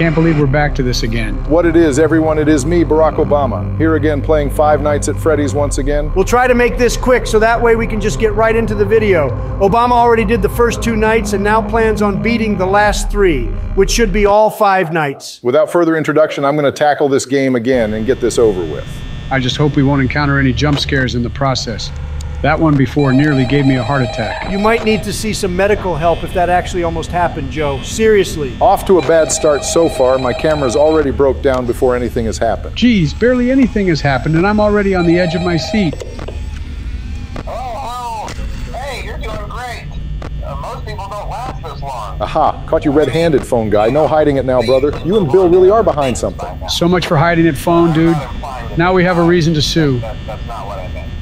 can't believe we're back to this again. What it is, everyone, it is me, Barack Obama, here again playing Five Nights at Freddy's once again. We'll try to make this quick so that way we can just get right into the video. Obama already did the first two nights and now plans on beating the last three, which should be all five nights. Without further introduction, I'm going to tackle this game again and get this over with. I just hope we won't encounter any jump scares in the process. That one before nearly gave me a heart attack. You might need to see some medical help if that actually almost happened, Joe. Seriously. Off to a bad start so far. My camera's already broke down before anything has happened. Geez, barely anything has happened, and I'm already on the edge of my seat. Oh. Hey, you're doing great. Uh, most people don't last this long. Aha, caught you red handed, phone guy. No hiding it now, brother. You and Bill really are behind something. So much for hiding it, phone dude. Now we have a reason to sue. That, that's not what I meant.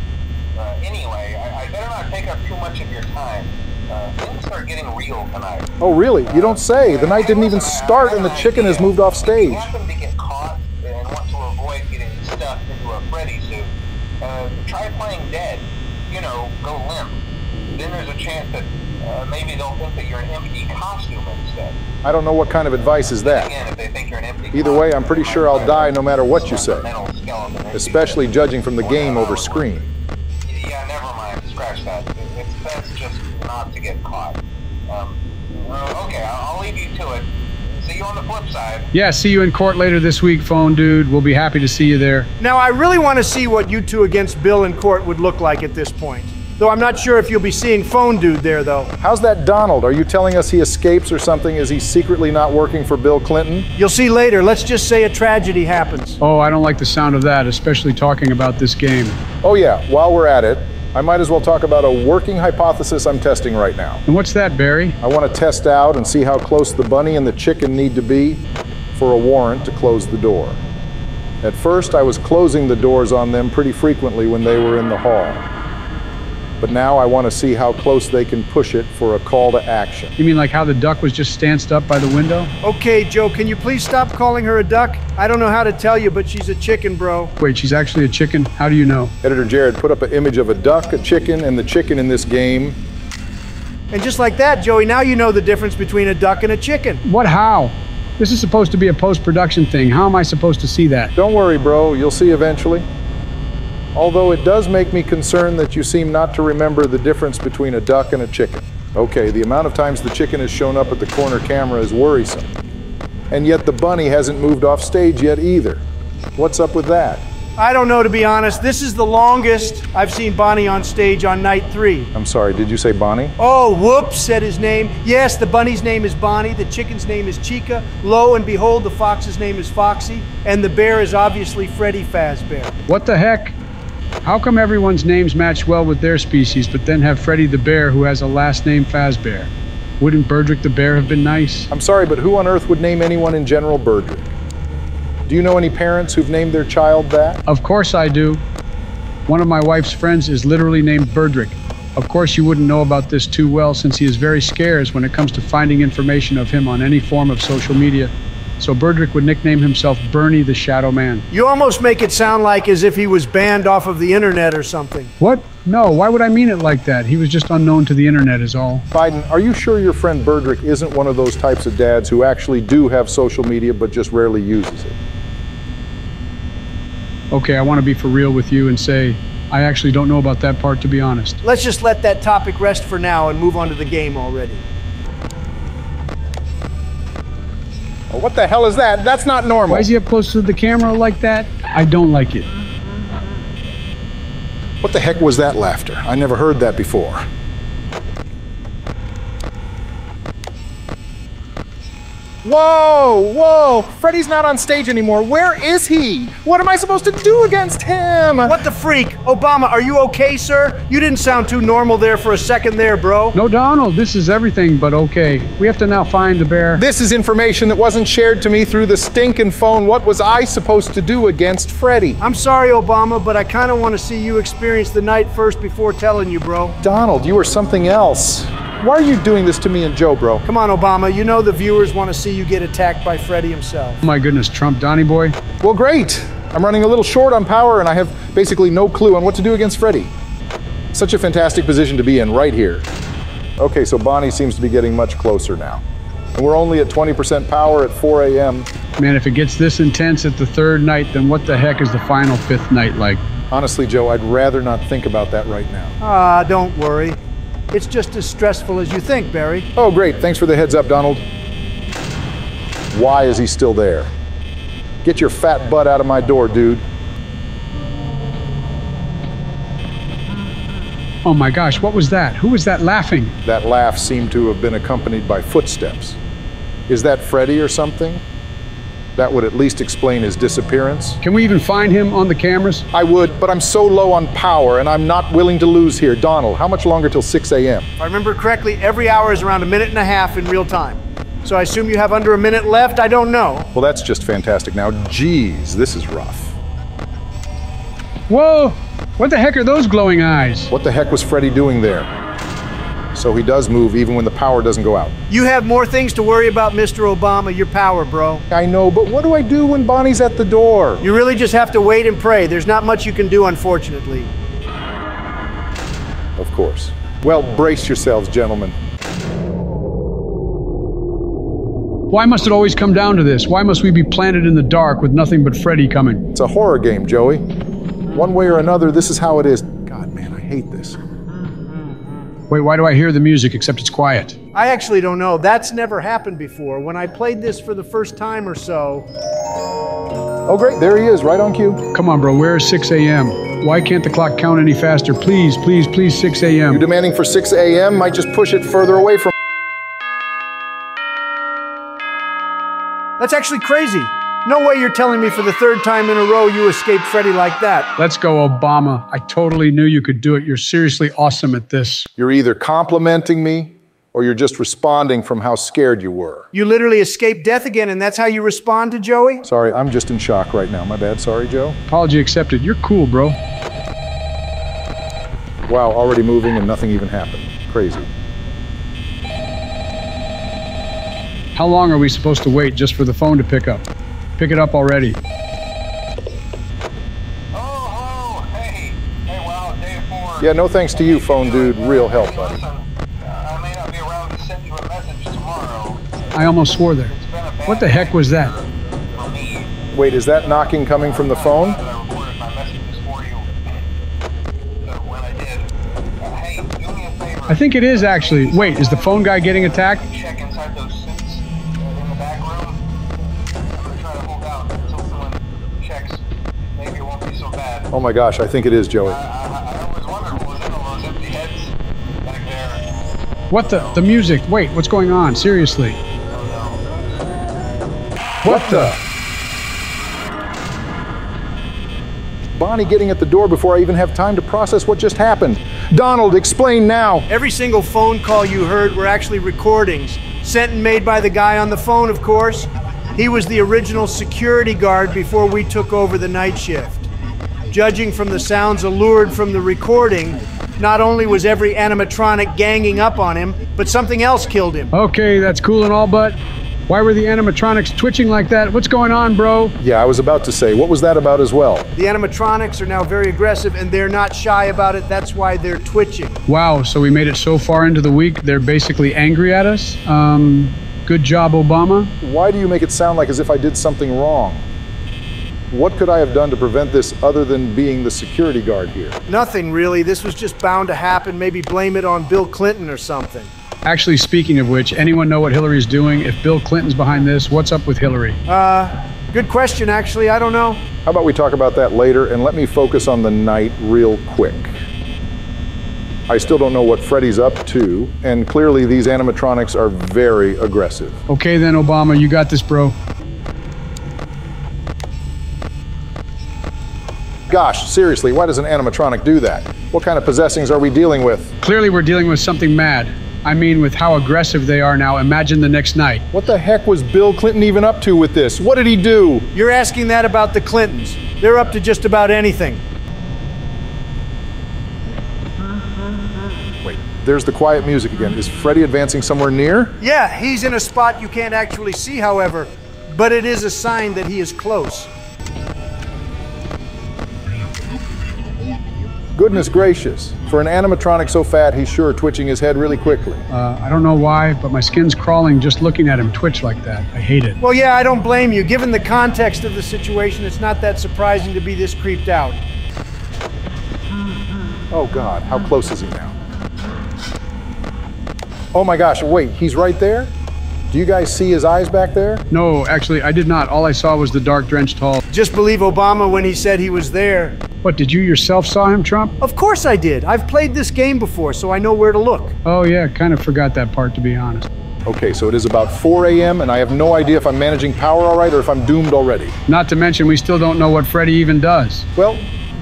Uh, anyway, I, I better not take up too much of your time. Uh, things are getting real tonight. Oh, really? You don't say. The night didn't even start and the chicken has moved off stage. you happen to get caught and want to avoid getting stuffed into a Freddy suit, uh, try playing dead. You know, go limp. Then there's a chance that uh, maybe they'll think that you're an empty costume instead. I don't know what kind of advice is that. Again, if they think you're an empty Either way, I'm pretty sure I'll die no matter what you say. mental skeleton issue. Especially judging from the game over screen. Okay, I'll, I'll leave you to it. See you on the flip side. Yeah, see you in court later this week, phone dude. We'll be happy to see you there. Now, I really want to see what you two against Bill in court would look like at this point. Though I'm not sure if you'll be seeing Phone Dude there, though. How's that Donald? Are you telling us he escapes or something? Is he secretly not working for Bill Clinton? You'll see later. Let's just say a tragedy happens. Oh, I don't like the sound of that, especially talking about this game. Oh, yeah, while we're at it, I might as well talk about a working hypothesis I'm testing right now. And what's that, Barry? I want to test out and see how close the bunny and the chicken need to be for a warrant to close the door. At first, I was closing the doors on them pretty frequently when they were in the hall. But now I want to see how close they can push it for a call to action. You mean like how the duck was just stanced up by the window? Okay, Joe, can you please stop calling her a duck? I don't know how to tell you, but she's a chicken, bro. Wait, she's actually a chicken? How do you know? Editor Jared put up an image of a duck, a chicken, and the chicken in this game. And just like that, Joey, now you know the difference between a duck and a chicken. What, how? This is supposed to be a post production thing. How am I supposed to see that? Don't worry, bro, you'll see eventually. Although it does make me concerned that you seem not to remember the difference between a duck and a chicken. Okay, the amount of times the chicken has shown up at the corner camera is worrisome. And yet the bunny hasn't moved off stage yet either. What's up with that? I don't know, to be honest. This is the longest I've seen Bonnie on stage on night three. I'm sorry, did you say Bonnie? Oh, whoops, said his name. Yes, the bunny's name is Bonnie, the chicken's name is Chica. Lo and behold, the fox's name is Foxy, and the bear is obviously Freddy Fazbear. What the heck? How come everyone's names match well with their species, but then have Freddy the Bear who has a last name Fazbear? Wouldn't Burdrick the Bear have been nice? I'm sorry, but who on earth would name anyone in General Burdrick? Do you know any parents who've named their child that? Of course I do. One of my wife's friends is literally named Burdrick. Of course, you wouldn't know about this too well since he is very scarce when it comes to finding information of him on any form of social media. So Burdrick would nickname himself Bernie the Shadow Man. You almost make it sound like as if he was banned off of the internet or something. What? No, why would I mean it like that? He was just unknown to the internet, is all. Biden, are you sure your friend Burdrick isn't one of those types of dads who actually do have social media but just rarely uses it? Okay, I want to be for real with you and say, I actually don't know about that part, to be honest. Let's just let that topic rest for now and move on to the game already. What the hell is that? That's not normal. Why is he up close to the camera like that? I don't like it. What the heck was that laughter? I never heard that before. Whoa, whoa! Freddy's not on stage anymore. Where is he? What am I supposed to do against him? What the freak? Obama, are you okay, sir? You didn't sound too normal there for a second there, bro. No, Donald, this is everything but okay. We have to now find the bear. This is information that wasn't shared to me through the stinking phone. What was I supposed to do against Freddy? I'm sorry, Obama, but I kind of want to see you experience the night first before telling you, bro. Donald, you are something else. Why are you doing this to me and Joe, bro? Come on, Obama. You know the viewers want to see you get attacked by Freddy himself. Oh my goodness, Trump, Donny boy. Well, great. I'm running a little short on power and I have basically no clue on what to do against Freddy. Such a fantastic position to be in right here. Okay, so Bonnie seems to be getting much closer now. And we're only at 20% power at 4 a.m. Man, if it gets this intense at the third night, then what the heck is the final fifth night like? Honestly, Joe, I'd rather not think about that right now. Ah, don't worry. It's just as stressful as you think, Barry. Oh, great. Thanks for the heads up, Donald. Why is he still there? Get your fat butt out of my door, dude. Oh my gosh, what was that? Who was that laughing? That laugh seemed to have been accompanied by footsteps. Is that Freddy or something? That would at least explain his disappearance. Can we even find him on the cameras? I would, but I'm so low on power and I'm not willing to lose here. Donald, how much longer till 6 a.m.? If I remember correctly, every hour is around a minute and a half in real time. So I assume you have under a minute left? I don't know. Well, that's just fantastic. Now, geez, this is rough. Whoa! What the heck are those glowing eyes? What the heck was Freddy doing there? So he does move even when the power doesn't go out. You have more things to worry about, Mr. Obama. Your power, bro. I know, but what do I do when Bonnie's at the door? You really just have to wait and pray. There's not much you can do, unfortunately. Of course. Well, brace yourselves, gentlemen. Why must it always come down to this? Why must we be planted in the dark with nothing but Freddy coming? It's a horror game, Joey. One way or another, this is how it is. God, man, I hate this. Wait, why do I hear the music except it's quiet? I actually don't know. That's never happened before. When I played this for the first time or so, Oh, great, there he is, right on cue. Come on, bro, where is 6 a.m.? Why can't the clock count any faster? Please, please, please, 6 a.m. You're demanding for 6 a.m., might just push it further away from. that's actually crazy. No way you're telling me for the third time in a row you escaped Freddy like that. Let's go, Obama. I totally knew you could do it. You're seriously awesome at this. You're either complimenting me or you're just responding from how scared you were. You literally escaped death again, and that's how you respond to Joey? Sorry, I'm just in shock right now. My bad. Sorry, Joe. Apology accepted. You're cool, bro. Wow, already moving and nothing even happened. Crazy. How long are we supposed to wait just for the phone to pick up? Pick it up already. Oh, hey. Hey, wow, day four. Yeah, no thanks to you, phone dude. Real help, buddy. I may not be around to send you a message tomorrow. I almost swore there. It's been a bad What the heck was that? Wait, is that knocking coming from the phone? That I recorded my messages for you. So when I did, hey, do me a favor. I think it is actually. Wait, is the phone guy getting attacked? Oh my gosh, I think it is, Joey. What the? The music. Wait, what's going on? Seriously. What the? Bonnie getting at the door before I even have time to process what just happened. Donald, explain now. Every single phone call you heard were actually recordings, sent and made by the guy on the phone, of course. He was the original security guard before we took over the night shift. Judging from the sounds allured from the recording, not only was every animatronic ganging up on him, but something else killed him. Okay, that's cool and all, but why were the animatronics twitching like that? What's going on, bro? Yeah, I was about to say, what was that about as well? The animatronics are now very aggressive and they're not shy about it. That's why they're twitching. Wow, so we made it so far into the week, they're basically angry at us? Um, good job, Obama. Why do you make it sound like as if I did something wrong? What could I have done to prevent this other than being the security guard here? Nothing really. This was just bound to happen. Maybe blame it on Bill Clinton or something. Actually, speaking of which, anyone know what Hillary's doing? If Bill Clinton's behind this, what's up with Hillary? Uh, good question, actually. I don't know. How about we talk about that later and let me focus on the night real quick? I still don't know what Freddy's up to, and clearly these animatronics are very aggressive. Okay then, Obama, you got this, bro. Gosh, seriously, why does an animatronic do that? What kind of possessings are we dealing with? Clearly, we're dealing with something mad. I mean, with how aggressive they are now, imagine the next night. What the heck was Bill Clinton even up to with this? What did he do? You're asking that about the Clintons. They're up to just about anything. Wait, there's the quiet music again. Is Freddy advancing somewhere near? Yeah, he's in a spot you can't actually see, however, but it is a sign that he is close. Goodness gracious. For an animatronic so fat, he's sure twitching his head really quickly. Uh, I don't know why, but my skin's crawling just looking at him twitch like that. I hate it. Well, yeah, I don't blame you. Given the context of the situation, it's not that surprising to be this creeped out. Oh God, how close is he now? Oh my gosh, wait, he's right there? Do you guys see his eyes back there? No, actually, I did not. All I saw was the dark drenched hall. Just believe Obama when he said he was there. What, did you yourself saw him, Trump? Of course I did. I've played this game before, so I know where to look. Oh, yeah, kind of forgot that part, to be honest. Okay, so it is about 4 a.m., and I have no idea if I'm managing power all right or if I'm doomed already. Not to mention, we still don't know what Freddy even does. Well,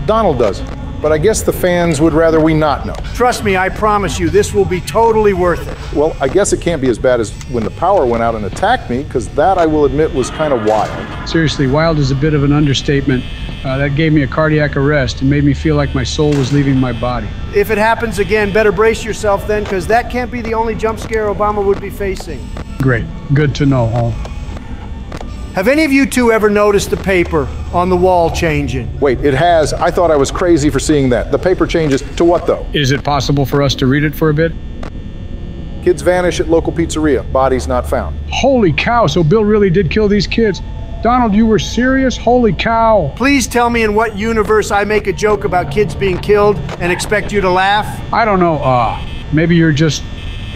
Donald does. But I guess the fans would rather we not know. Trust me, I promise you, this will be totally worth it. Well, I guess it can't be as bad as when the power went out and attacked me, because that, I will admit, was kind of wild. Seriously, wild is a bit of an understatement. Uh, that gave me a cardiac arrest and made me feel like my soul was leaving my body. If it happens again, better brace yourself then, because that can't be the only jump scare Obama would be facing. Great. Good to know, Hall. Have any of you two ever noticed the paper on the wall changing? Wait, it has. I thought I was crazy for seeing that. The paper changes to what, though? Is it possible for us to read it for a bit? Kids vanish at local pizzeria. Bodies not found. Holy cow, so Bill really did kill these kids. Donald, you were serious? Holy cow. Please tell me in what universe I make a joke about kids being killed and expect you to laugh? I don't know. Uh, maybe you're just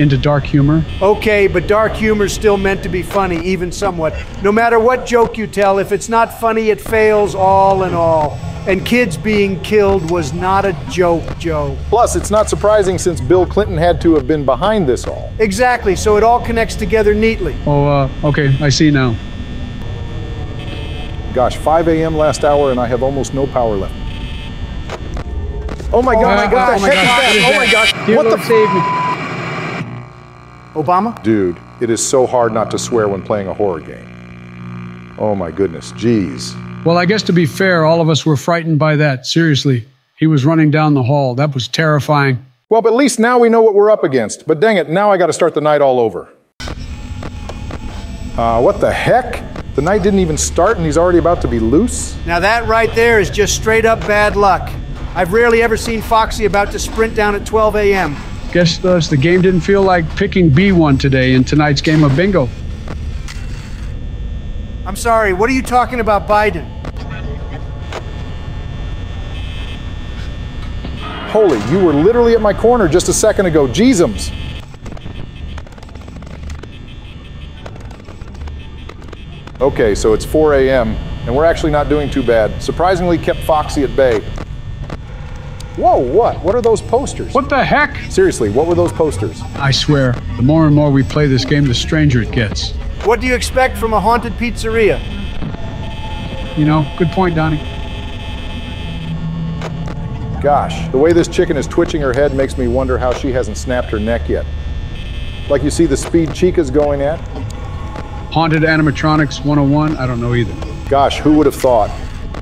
into dark humor. Okay, but dark humor's still meant to be funny, even somewhat. No matter what joke you tell, if it's not funny, it fails all in all. And kids being killed was not a joke, Joe. Plus, it's not surprising since Bill Clinton had to have been behind this all. Exactly, so it all connects together neatly. Oh, uh, okay, I see now. Gosh, 5 a.m. last hour, and I have almost no power left. Oh my God! my God, oh my God, is what that? is Oh my that? gosh! Dear what Lord, the? save me. Obama? Dude, it is so hard not to swear when playing a horror game. Oh my goodness, jeez. Well, I guess to be fair, all of us were frightened by that. Seriously. He was running down the hall. That was terrifying. Well, but at least now we know what we're up against. But dang it, now I got to start the night all over. Uh, what the heck? The night didn't even start, and he's already about to be loose. Now that right there is just straight up bad luck. I've rarely ever seen Foxy about to sprint down at 12 a.m. Guess thus the game didn't feel like picking B1 today in tonight's game of bingo. I'm sorry, what are you talking about, Biden? Holy, you were literally at my corner just a second ago. Jeezums. Okay, so it's 4 a.m., and we're actually not doing too bad. Surprisingly kept Foxy at bay. Whoa, what? What are those posters? What the heck? Seriously, what were those posters? I swear, the more and more we play this game, the stranger it gets. What do you expect from a haunted pizzeria? You know, good point, Donnie. Gosh, the way this chicken is twitching her head makes me wonder how she hasn't snapped her neck yet. Like you see the speed Chica's going at? Haunted Animatronics 101? I don't know either. Gosh, who would have thought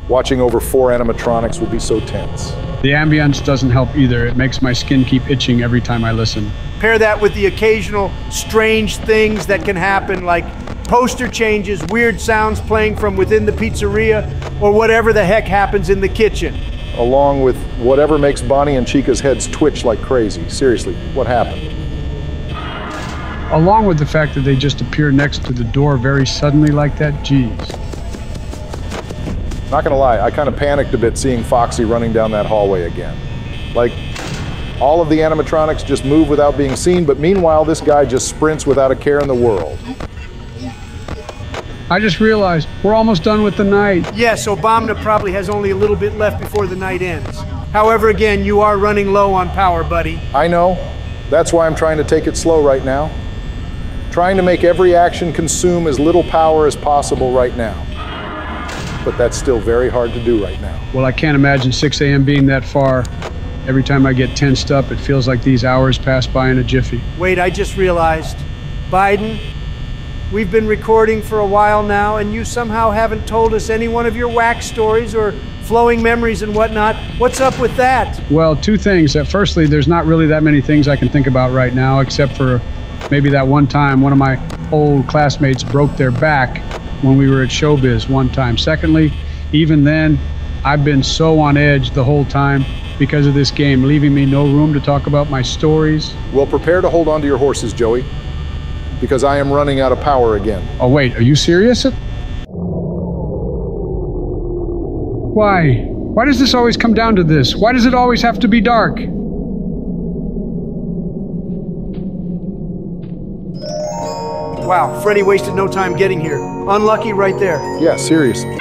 watching over four animatronics would be so tense? The ambience doesn't help either. It makes my skin keep itching every time I listen. Pair that with the occasional strange things that can happen, like poster changes, weird sounds playing from within the pizzeria, or whatever the heck happens in the kitchen. Along with whatever makes Bonnie and Chica's heads twitch like crazy. Seriously, what happened? Along with the fact that they just appear next to the door very suddenly like that, geez. Not gonna lie, I kind of panicked a bit seeing Foxy running down that hallway again. Like, all of the animatronics just move without being seen, but meanwhile, this guy just sprints without a care in the world. I just realized we're almost done with the night. Yes, Obama probably has only a little bit left before the night ends. However, again, you are running low on power, buddy. I know. That's why I'm trying to take it slow right now. Trying to make every action consume as little power as possible right now. But that's still very hard to do right now. Well, I can't imagine 6 a.m. being that far. Every time I get tensed up, it feels like these hours pass by in a jiffy. Wait, I just realized. Biden, we've been recording for a while now, and you somehow haven't told us any one of your wax stories or flowing memories and whatnot. What's up with that? Well, two things. Uh, firstly, there's not really that many things I can think about right now, except for maybe that one time one of my old classmates broke their back when we were at Showbiz one time. Secondly, even then, I've been so on edge the whole time because of this game, leaving me no room to talk about my stories. Well, prepare to hold on to your horses, Joey, because I am running out of power again. Oh, wait, are you serious? Why? Why does this always come down to this? Why does it always have to be dark? Wow, Freddy wasted no time getting here. Unlucky right there. Yeah, seriously.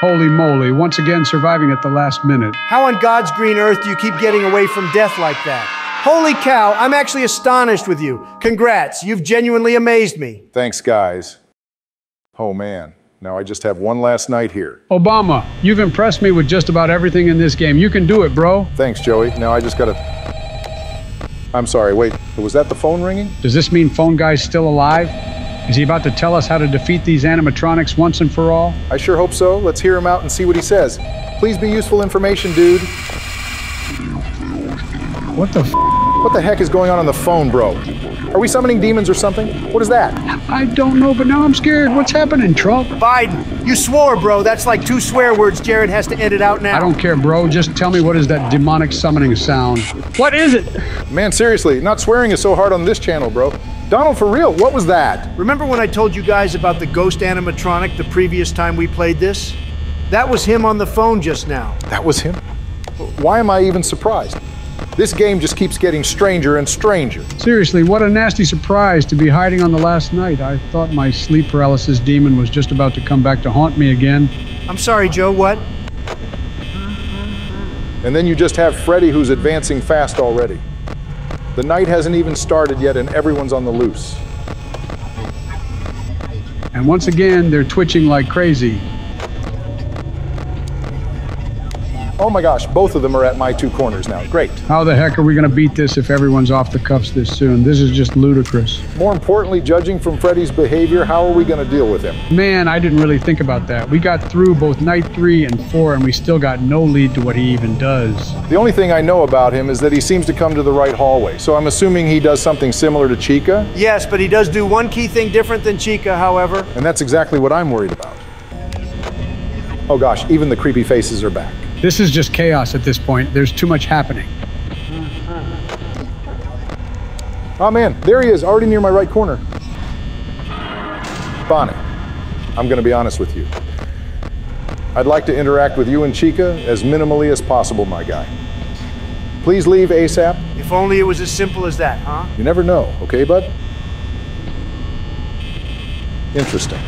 Holy moly, once again surviving at the last minute. How on God's green earth do you keep getting away from death like that? Holy cow, I'm actually astonished with you. Congrats, you've genuinely amazed me. Thanks, guys. Oh, man. Now I just have one last night here. Obama, you've impressed me with just about everything in this game. You can do it, bro. Thanks, Joey. Now I just gotta. I'm sorry, wait. Was that the phone ringing? Does this mean Phone Guy's still alive? Is he about to tell us how to defeat these animatronics once and for all? I sure hope so. Let's hear him out and see what he says. Please be useful information, dude. What the f? What the heck is going on on the phone, bro? Are we summoning demons or something? What is that? I don't know, but now I'm scared. What's happening, Trump? Biden, you swore, bro. That's like two swear words Jared has to edit out now. I don't care, bro. Just tell me what is that demonic summoning sound? What is it? Man, seriously, not swearing is so hard on this channel, bro. Donald, for real, what was that? Remember when I told you guys about the ghost animatronic the previous time we played this? That was him on the phone just now. That was him? Why am I even surprised? This game just keeps getting stranger and stranger. Seriously, what a nasty surprise to be hiding on the last night. I thought my sleep paralysis demon was just about to come back to haunt me again. I'm sorry, Joe, what? And then you just have Freddy who's advancing fast already. The night hasn't even started yet and everyone's on the loose. And once again, they're twitching like crazy. Oh my gosh, both of them are at my two corners now. Great. How the heck are we going to beat this if everyone's off the cuffs this soon? This is just ludicrous. More importantly, judging from Freddy's behavior, how are we going to deal with him? Man, I didn't really think about that. We got through both night three and four, and we still got no lead to what he even does. The only thing I know about him is that he seems to come to the right hallway, so I'm assuming he does something similar to Chica, Yes, but he does do one key thing different than Chica, however. and that's exactly what I'm worried about. Oh gosh, even the creepy faces are back. This is just chaos at this point. There's too much happening. Oh man, there he is, already near my right corner. Bonnie, I'm going to be honest with you. I'd like to interact with you and Chica as minimally as possible, my guy. Please leave ASAP. If only it was as simple as that, huh? You never know, okay, bud? Interesting.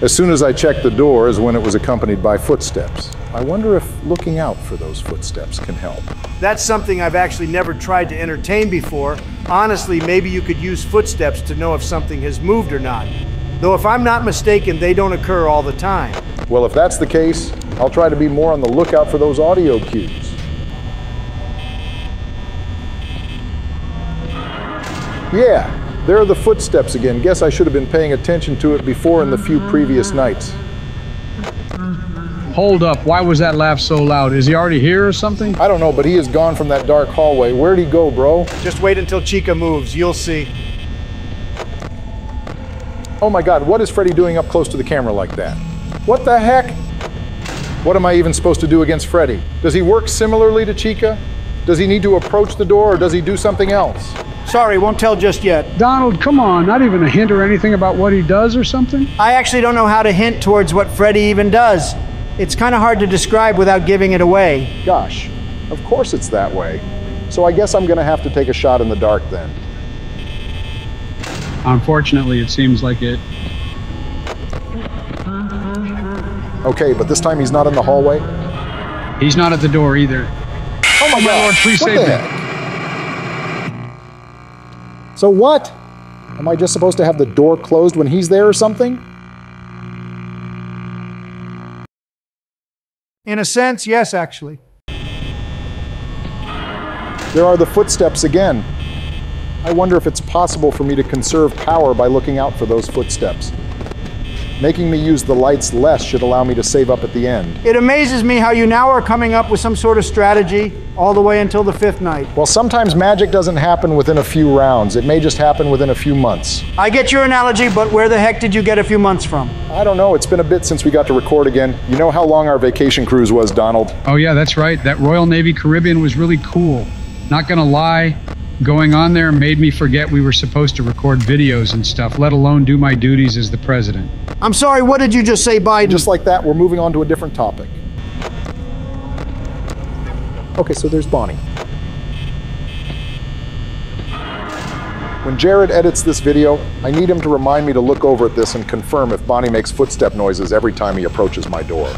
As soon as I checked the door is when it was accompanied by footsteps. I wonder if looking out for those footsteps can help. That's something I've actually never tried to entertain before. Honestly, maybe you could use footsteps to know if something has moved or not. Though, if I'm not mistaken, they don't occur all the time. Well, if that's the case, I'll try to be more on the lookout for those audio cues. Yeah, there are the footsteps again. Guess I should have been paying attention to it before in the few previous nights. Hold up. Why was that laugh so loud? Is he already here or something? I don't know, but he is gone from that dark hallway. Where'd he go, bro? Just wait until Chica moves, you'll see. Oh my god, what is Freddy doing up close to the camera like that? What the heck? What am I even supposed to do against Freddy? Does he work similarly to Chica? Does he need to approach the door or does he do something else? Sorry, won't tell just yet. Donald, come on. Not even a hint or anything about what he does or something? I actually don't know how to hint towards what Freddy even does. It's kind of hard to describe without giving it away. Gosh, of course it's that way. So I guess I'm gonna have to take a shot in the dark then. Unfortunately, it seems like it. Okay, but this time he's not in the hallway. He's not at the door either. Oh my, oh my lord, please what save the me. So what? Am I just supposed to have the door closed when he's there or something? In a sense, yes, actually. There are the footsteps again. I wonder if it's possible for me to conserve power by looking out for those footsteps. Making me use the lights less should allow me to save up at the end. It amazes me how you now are coming up with some sort of strategy all the way until the fifth night. Well, sometimes magic doesn't happen within a few rounds. It may just happen within a few months. I get your analogy, but where the heck did you get a few months from? I don't know. It's been a bit since we got to record again. You know how long our vacation cruise was, Donald? Oh, yeah, that's right. That Royal Navy Caribbean was really cool. Not gonna lie, going on there made me forget we were supposed to record videos and stuff, let alone do my duties as the president. I'm sorry, what did you just say, Biden? Just like that, we're moving on to a different topic. Okay, so there's Bonnie. When Jared edits this video, I need him to remind me to look over at this and confirm if Bonnie makes footstep noises every time he approaches my door.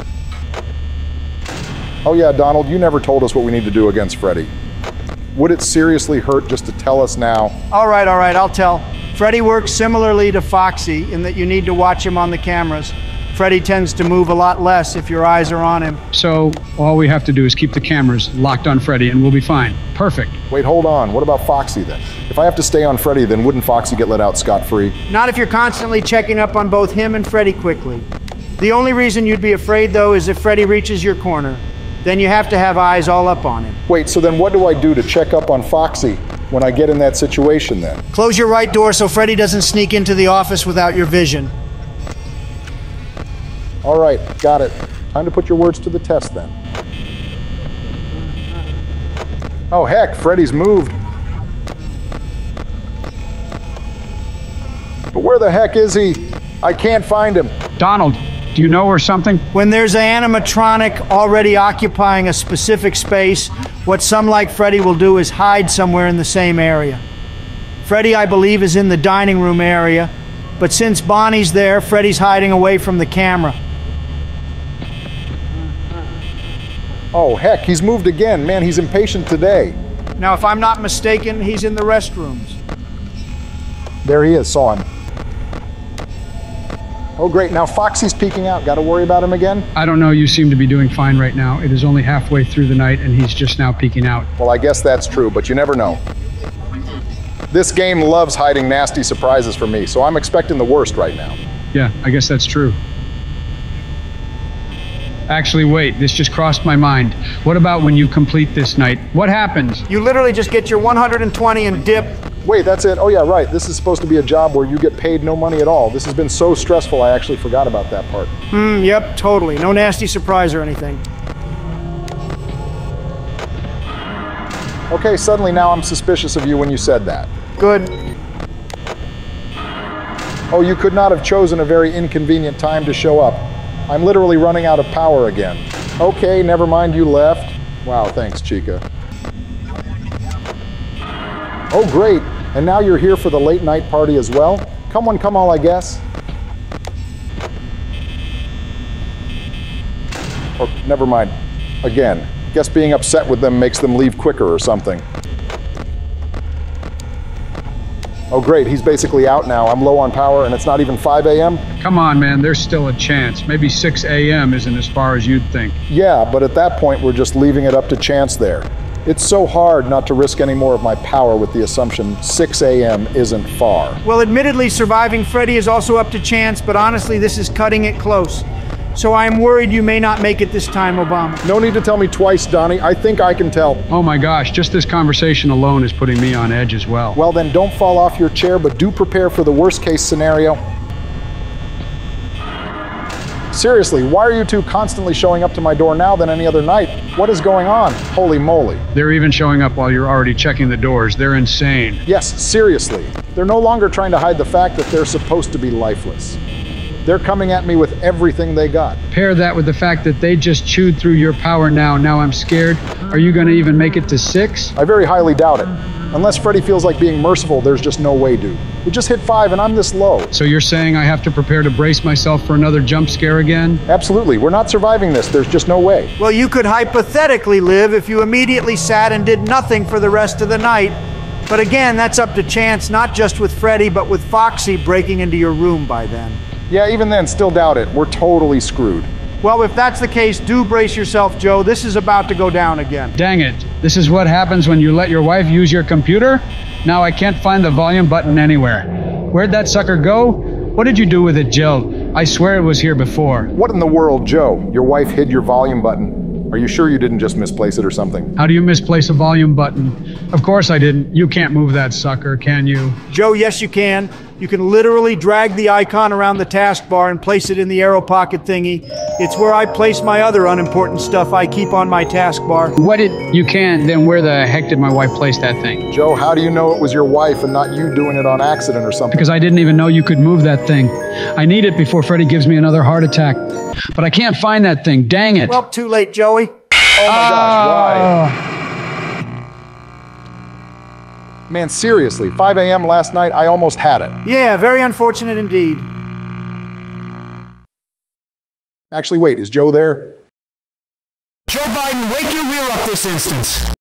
Oh yeah, Donald, you never told us what we need to do against Freddy. Would it seriously hurt just to tell us now? all right, all right, I'll tell. Freddy works similarly to Foxy in that you need to watch him on the cameras. Freddy tends to move a lot less if your eyes are on him. So, all we have to do is keep the cameras locked on Freddy and we'll be fine. Perfect. Wait, hold on. What about Foxy then? If I have to stay on Freddy, then wouldn't Foxy get let out scot free? Not if you're constantly checking up on both him and Freddy quickly. The only reason you'd be afraid, though, is if Freddy reaches your corner. Then you have to have eyes all up on him. Wait, so then what do I do to check up on Foxy when I get in that situation then? Close your right door so Freddy doesn't sneak into the office without your vision. All right, got it. Time to put your words to the test then. Oh heck, Freddy's moved. But where the heck is he? I can't find him. Donald, do you know or something? When there's an animatronic already occupying a specific space, what some like Freddy will do is hide somewhere in the same area. Freddy, I believe, is in the dining room area, but since Bonnie's there, Freddy's hiding away from the camera. Oh heck, he's moved again. Man, he's impatient today. Now, if I'm not mistaken, he's in the restrooms. There he is, saw him. Oh great, now Foxy's peeking out. Gotta worry about him again? I don't know, you seem to be doing fine right now. It is only halfway through the night and he's just now peeking out. Well, I guess that's true, but you never know. This game loves hiding nasty surprises for me, so I'm expecting the worst right now. Yeah, I guess that's true. Actually, wait, this just crossed my mind. What about when you complete this night? What happens? You literally just get your 120 and dip. Wait, that's it. Oh, yeah, right. This is supposed to be a job where you get paid no money at all. This has been so stressful, I actually forgot about that part. Hmm, yep, totally. No nasty surprise or anything. Okay, suddenly now I'm suspicious of you when you said that. Good. Oh, you could not have chosen a very inconvenient time to show up. I'm literally running out of power again. Okay, never mind, you left. Wow, thanks, Chica. Oh, great. And now you're here for the late night party as well? Come one, come all, I guess. Or never mind. Again. Guess being upset with them makes them leave quicker or something. Oh, great. He's basically out now. I'm low on power and it's not even 5 a.m. Come on, man, there's still a chance. Maybe 6 a.m. isn't as far as you'd think. Yeah, but at that point, we're just leaving it up to chance there. It's so hard not to risk any more of my power with the assumption 6 a.m. isn't far. Well, admittedly, surviving Freddy is also up to chance, but honestly, this is cutting it close. So I'm worried you may not make it this time, Obama. No need to tell me twice, Donnie. I think I can tell. Oh my gosh, just this conversation alone is putting me on edge as well. Well, then don't fall off your chair, but do prepare for the worst case scenario. Seriously, why are you two constantly showing up to my door now than any other night? What is going on? Holy moly. They're even showing up while you're already checking the doors. They're insane. Yes, seriously. They're no longer trying to hide the fact that they're supposed to be lifeless. They're coming at me with everything they got. Pair that with the fact that they just chewed through your power now. Now I'm scared. Are you going to even make it to six? I very highly doubt it. Unless Freddy feels like being merciful, there's just no way, dude. We just hit five and I'm this low. So you're saying I have to prepare to brace myself for another jump scare again? Absolutely. We're not surviving this. There's just no way. Well, you could hypothetically live if you immediately sat and did nothing for the rest of the night. But again, that's up to chance, not just with Freddy, but with Foxy breaking into your room by then. Yeah, even then, still doubt it. We're totally screwed. Well, if that's the case, do brace yourself, Joe. This is about to go down again. Dang it. This is what happens when you let your wife use your computer? Now I can't find the volume button anywhere. Where'd that sucker go? What did you do with it, Jill? I swear it was here before. What in the world, Joe? Your wife hid your volume button. Are you sure you didn't just misplace it or something? How do you misplace a volume button? Of course I didn't. You can't move that sucker, can you? Joe, yes, you can. You can literally drag the icon around the taskbar and place it in the arrow pocket thingy. It's where I place my other unimportant stuff I keep on my taskbar. What did you can't, Then where the heck did my wife place that thing? Joe, how do you know it was your wife and not you doing it on accident or something? Because I didn't even know you could move that thing. I need it before Freddy gives me another heart attack. But I can't find that thing. Dang it. Well, too late, Joey. oh my gosh, why? Ah. Man, seriously, 5 a.m. last night, I almost had it. Yeah, very unfortunate indeed. Actually, wait, is Joe there? Joe Biden, wake your rear up this instant.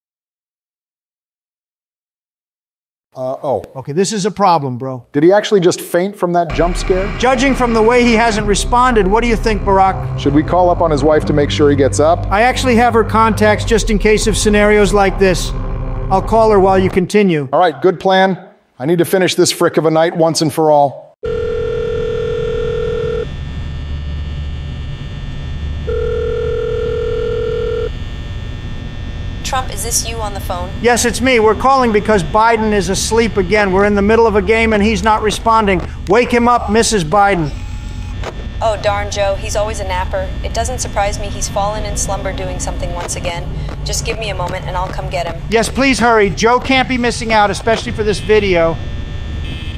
Uh, oh. Okay, this is a problem, bro. Did he actually just faint from that jump scare? Judging from the way he hasn't responded, what do you think, Barack? Should we call up on his wife to make sure he gets up? I actually have her contacts just in case of scenarios like this. I'll call her while you continue. All right, good plan. I need to finish this frick of a night once and for all. Trump, is this you on the phone? Yes, it's me. We're calling because Biden is asleep again. We're in the middle of a game and he's not responding. Wake him up, Mrs. Biden. Oh, darn, Joe. He's always a napper. It doesn't surprise me he's fallen in slumber doing something once again. Just give me a moment and I'll come get him. Yes, please hurry. Joe can't be missing out, especially for this video.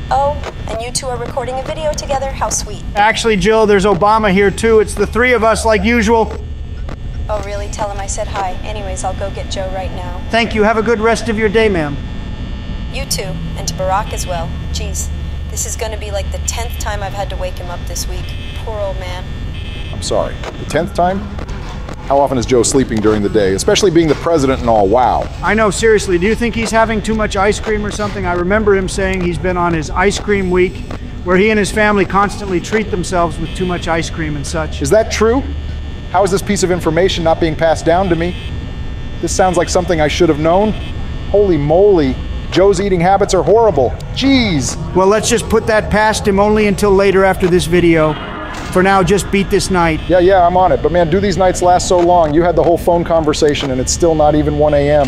Oh, and you two are recording a video together? How sweet. Actually, Jill, there's Obama here too. It's the three of us like usual. Oh, really? Tell him I said hi. Anyways, I'll go get Joe right now. Thank you. Have a good rest of your day, ma'am. You too, and to Barack as well. Geez, this is gonna be like the tenth time I've had to wake him up this week. Poor old man. I'm sorry. The tenth time? How often is Joe sleeping during the day, especially being the president and all? Wow. I know, seriously, do you think he's having too much ice cream or something? I remember him saying he's been on his ice cream week where he and his family constantly treat themselves with too much ice cream and such. Is that true? How is this piece of information not being passed down to me? This sounds like something I should have known. Holy moly. Joe's eating habits are horrible. Jeez. Well, let's just put that past him only until later after this video. For now, just beat this night. Yeah, yeah, I'm on it. But man, do these nights last so long? You had the whole phone conversation and it's still not even 1 a.m.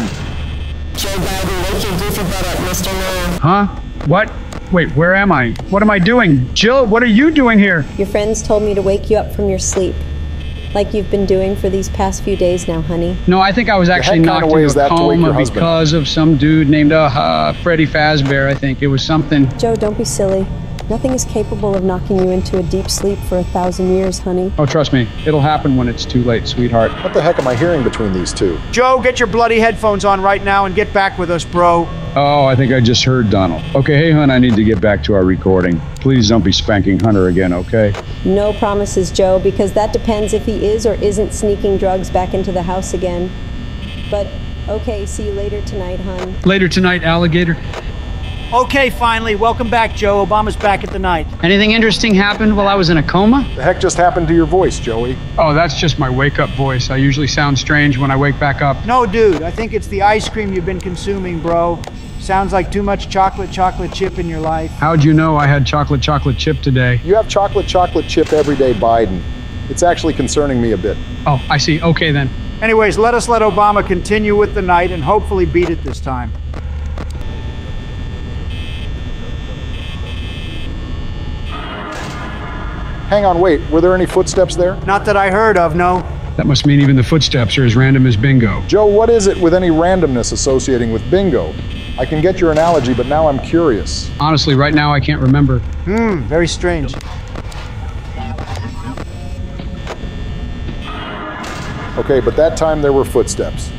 Joe Biden, wake your goofy butt up, Mr. Mayor. Huh? What? Wait, where am I? What am I doing? Jill, what are you doing here? Your friends told me to wake you up from your sleep. Like you've been doing for these past few days now, honey. No, I think I was actually heck kinda knocked into a that to wake your coma because of some dude named uh, uh, Freddy Fazbear. I think it was something. Joe, don't be silly. Nothing is capable of knocking you into a deep sleep for a thousand years, honey. Oh, trust me, it'll happen when it's too late, sweetheart. What the heck am I hearing between these two? Joe, get your bloody headphones on right now and get back with us, bro. Oh, I think I just heard Donald. Okay, hey, hon, I need to get back to our recording. Please don't be spanking Hunter again, okay? No promises, Joe, because that depends if he is or isn't sneaking drugs back into the house again. But okay, see you later tonight, hon. Later tonight, alligator. Okay, finally, welcome back, Joe. Obama's back at the night. Anything interesting happened while I was in a coma? The heck just happened to your voice, Joey? Oh, that's just my wake up voice. I usually sound strange when I wake back up. No, dude, I think it's the ice cream you've been consuming, bro. Sounds like too much chocolate chocolate chip in your life. How'd you know I had chocolate chocolate chip today? You have chocolate chocolate chip every day, Biden. It's actually concerning me a bit. Oh, I see. Okay then. Anyways, let us let Obama continue with the night and hopefully beat it this time. Hang on, wait. Were there any footsteps there? Not that I heard of, no. That must mean even the footsteps are as random as bingo. Joe, what is it with any randomness associating with bingo? I can get your analogy, but now I'm curious. Honestly, right now I can't remember. Hmm, very strange. Okay, but that time there were footsteps.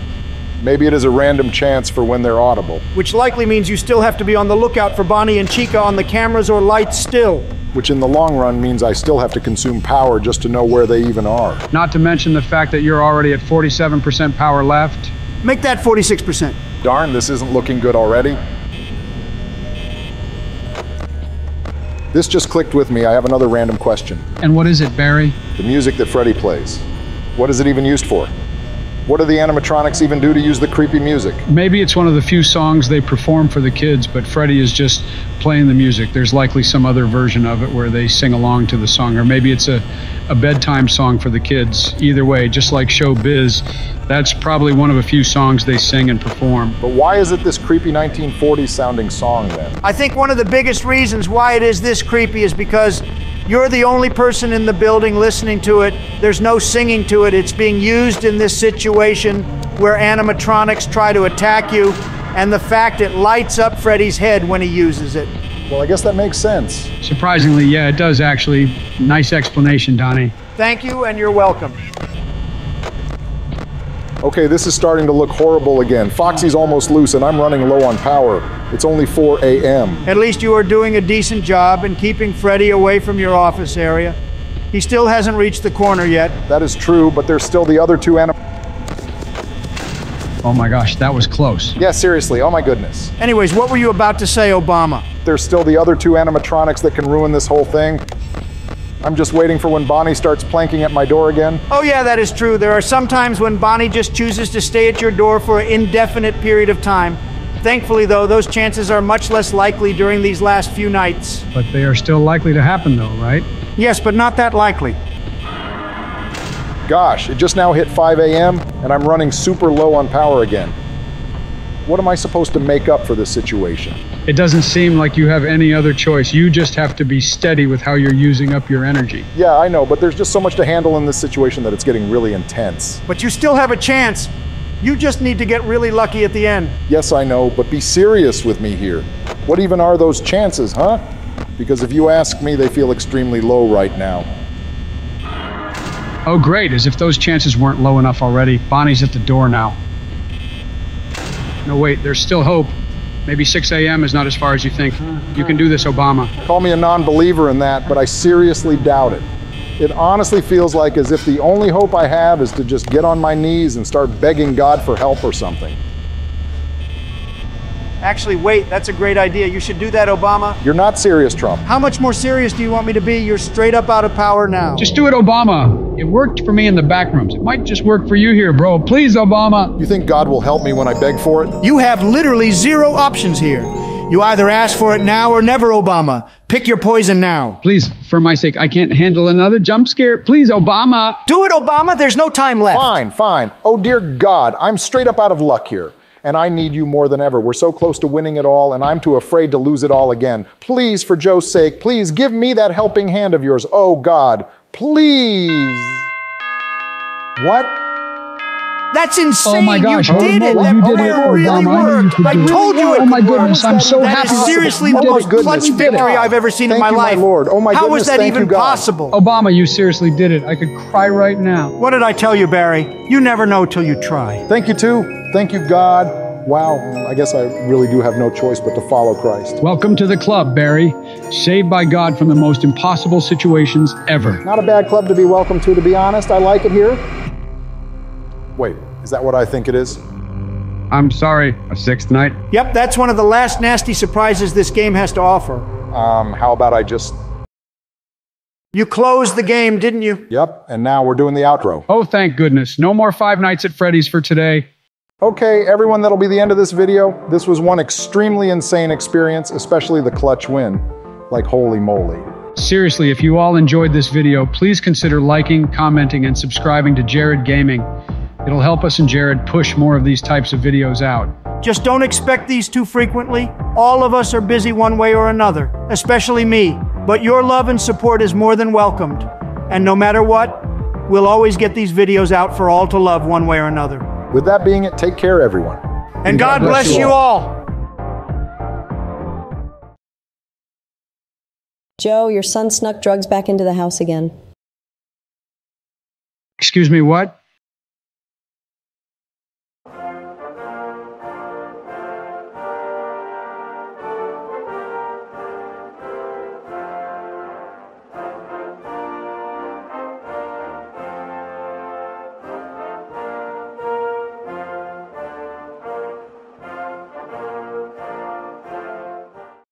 Maybe it is a random chance for when they're audible, Which likely means you still have to be on the lookout for Bonnie and Chica on the cameras or lights still. which in the long run means I still have to consume power just to know where they even are. Not to mention the fact that you're already at 47% power left. Make that 46%. Darn, this isn't looking good already. This just clicked with me. I have another random question. And what is it, Barry? The music that Freddy plays, what is it even used for? What do the animatronics even do to use the creepy music? Maybe it's one of the few songs they perform for the kids, but Freddy is just playing the music. There's likely some other version of it where they sing along to the song, or maybe it's a, a bedtime song for the kids. Either way, just like Showbiz, that's probably one of a few songs they sing and perform. But why is it this creepy 1940s sounding song then? I think one of the biggest reasons why it is this creepy is because you're the only person in the building listening to it. There's no singing to it. It's being used in this situation where animatronics try to attack you, and the fact it lights up Freddy's head when he uses it. Well, I guess that makes sense. Surprisingly, yeah, it does actually. Nice explanation, Donnie. Thank you, and you're welcome. Okay, this is starting to look horrible again. Foxy's almost loose and I'm running low on power. It's only 4 a.m. At least you are doing a decent job in keeping Freddy away from your office area. He still hasn't reached the corner yet. That is true, but there's still the other two anim- Oh my gosh, that was close. Yeah, seriously, oh my goodness. Anyways, what were you about to say, Obama? There's still the other two animatronics that can ruin this whole thing. I'm just waiting for when Bonnie starts planking at my door again. Oh, yeah, that is true. There are some times when Bonnie just chooses to stay at your door for an indefinite period of time. Thankfully, though, those chances are much less likely during these last few nights. But they are still likely to happen, though, right? Yes, but not that likely. Gosh, it just now hit 5 a.m. and I'm running super low on power again. What am I supposed to make up for this situation? It doesn't seem like you have any other choice. You just have to be steady with how you're using up your energy. Yeah, I know, but there's just so much to handle in this situation that it's getting really intense. But you still have a chance. You just need to get really lucky at the end. Yes, I know, but be serious with me here. What even are those chances, huh? Because if you ask me, they feel extremely low right now. Oh, great, as if those chances weren't low enough already. Bonnie's at the door now. No, wait, there's still hope. Maybe 6 a.m. is not as far as you think. You can do this, Obama. Call me a non believer in that, but I seriously doubt it. It honestly feels like as if the only hope I have is to just get on my knees and start begging God for help or something. Actually, wait, that's a great idea. You should do that, Obama. You're not serious, Trump. How much more serious do you want me to be? You're straight up out of power now. Just do it, Obama. It worked for me in the back rooms. It might just work for you here, bro. Please, Obama. You think God will help me when I beg for it? You have literally zero options here. You either ask for it now or never, Obama. Pick your poison now. Please, for my sake, I can't handle another jump scare. Please, Obama. Do it, Obama. There's no time left. Fine, fine. Oh, dear God, I'm straight up out of luck here. And I need you more than ever. We're so close to winning it all, and I'm too afraid to lose it all again. Please, for Joe's sake, please give me that helping hand of yours. Oh, God, please. What? That's insane. Oh my gosh, you did it. That you plan really Obama, I worked. I told you it Oh my goodness, I'm so happy. is seriously Oh the most clutch you did it. victory I've ever seen Thank in my you, my life. Lord. Oh my How goodness, was that even possible? Obama, you seriously did it. I could cry right now. What did I tell you, Barry? You never know till you try. Thank you, too. Thank you, God. Wow, I guess I really do have no choice but to follow Christ. Welcome to the club, Barry. Saved by God from the most impossible situations ever. Not a bad club to be welcome to, to be honest. I like it here. Wait, is that what I think it is? I'm sorry, a sixth night. Yep, that's one of the last nasty surprises this game has to offer. Um, how about I just. You closed the game, didn't you? Yep, and now we're doing the outro. Oh, thank goodness. No more Five Nights at Freddy's for today. Okay, everyone, that'll be the end of this video. This was one extremely insane experience, especially the clutch win. Like, holy moly. Seriously, if you all enjoyed this video, please consider liking, commenting, and subscribing to Jared Gaming. It'll help us and Jared push more of these types of videos out. Just don't expect these too frequently. All of us are busy one way or another, especially me. But your love and support is more than welcomed. And no matter what, we'll always get these videos out for all to love one way or another. With that being it, take care, everyone. And God, bless, you all. Joe, your son snuck drugs back into the house again. Excuse me, what?